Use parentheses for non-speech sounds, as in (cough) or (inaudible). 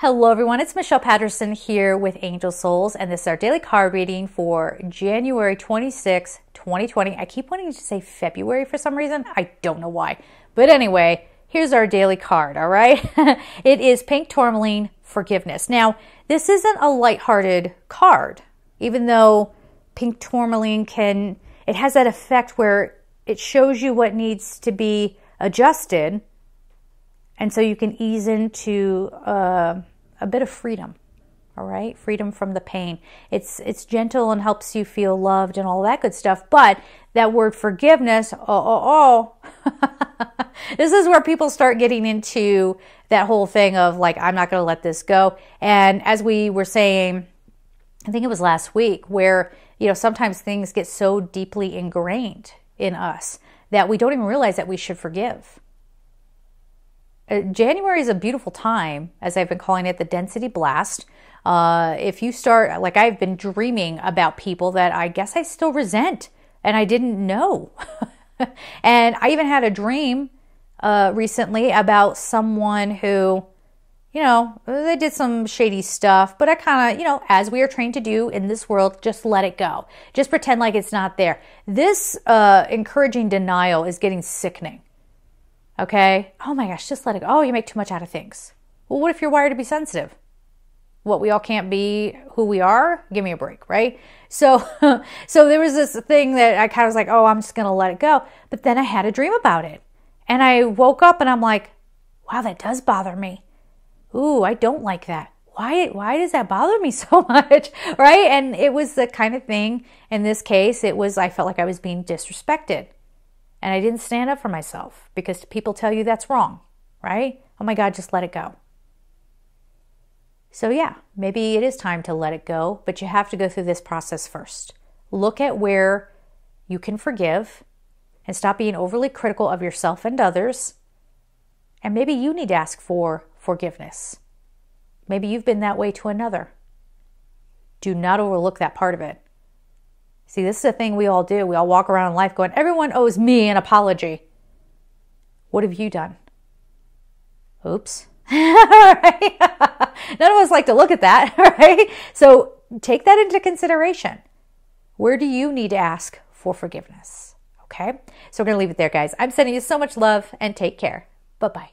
Hello, everyone. It's Michelle Patterson here with Angel Souls, and this is our daily card reading for January 26, 2020. I keep wanting to say February for some reason. I don't know why. But anyway, here's our daily card, all right? (laughs) it is Pink Tourmaline Forgiveness. Now, this isn't a lighthearted card, even though Pink Tourmaline can, it has that effect where it shows you what needs to be adjusted and so you can ease into uh, a bit of freedom. All right, freedom from the pain. It's it's gentle and helps you feel loved and all that good stuff. But that word forgiveness, oh oh oh, this is where people start getting into that whole thing of like I'm not going to let this go. And as we were saying, I think it was last week, where you know sometimes things get so deeply ingrained in us that we don't even realize that we should forgive. Uh, January is a beautiful time, as I've been calling it, the density blast. Uh, if you start, like I've been dreaming about people that I guess I still resent and I didn't know. (laughs) and I even had a dream uh, recently about someone who, you know, they did some shady stuff, but I kind of, you know, as we are trained to do in this world, just let it go. Just pretend like it's not there. This uh, encouraging denial is getting sickening. Okay. Oh my gosh, just let it go. Oh, you make too much out of things. Well, what if you're wired to be sensitive? What we all can't be who we are? Give me a break, right? So, (laughs) so there was this thing that I kind of was like, oh, I'm just going to let it go. But then I had a dream about it. And I woke up and I'm like, wow, that does bother me. Ooh, I don't like that. Why, why does that bother me (laughs) so much? right? And it was the kind of thing in this case, it was, I felt like I was being disrespected. And I didn't stand up for myself because people tell you that's wrong, right? Oh my God, just let it go. So, yeah, maybe it is time to let it go, but you have to go through this process first. Look at where you can forgive and stop being overly critical of yourself and others. And maybe you need to ask for forgiveness. Maybe you've been that way to another. Do not overlook that part of it. See, this is a thing we all do. We all walk around in life going, everyone owes me an apology. What have you done? Oops. (laughs) (laughs) None of us like to look at that, (laughs) right? So take that into consideration. Where do you need to ask for forgiveness? Okay. So we're going to leave it there, guys. I'm sending you so much love and take care. Bye bye.